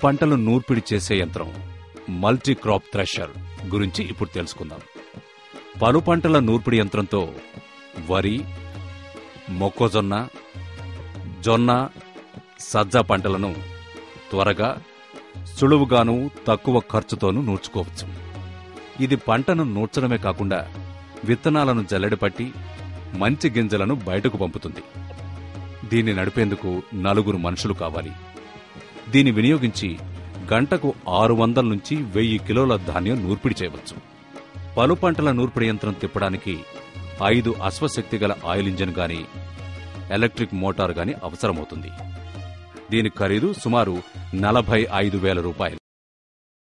పంటలు నూర్పిడి చేసే యంత్రం మల్టీ క్రాప్ థ్రెషర్ గురించి ఇప్పుడు తెలుసుకుందాం. పలు పంటల నూర్పిడి యంత్రంతో వరి మొక్కజొన్న జొన్న సజ్జ పంటలను త్వరగా సులువుగాను తక్కువ ఖర్చుతోనూ నూర్చుకోవచ్చు. ఇది పంటను నూర్చడమే కాకుండా విత్తనాలను జల్లెడపట్టి మంచి గింజలను బయటకు పంపుతుంది. దీన్ని నడిపేందుకు నలుగురు మనుషులు కావాలి. దీన్ని వినియోగించి గంటకు ఆరు వందల నుంచి వెయ్యి కిలోల ధాన్యం నూర్పిడి చేయవచ్చు. పలు పంటల నూర్పిడి యంత్రం తిప్పడానికి ఐదు అశ్వశక్తి గల ఆయిల్ ఇంజిన్ గాని ఎలక్ట్రిక్ మోటార్ గాని అవసరమవుతుంది. దీని ఖరీదు సుమారు నలభై ఐదు వేల రూపాయలు.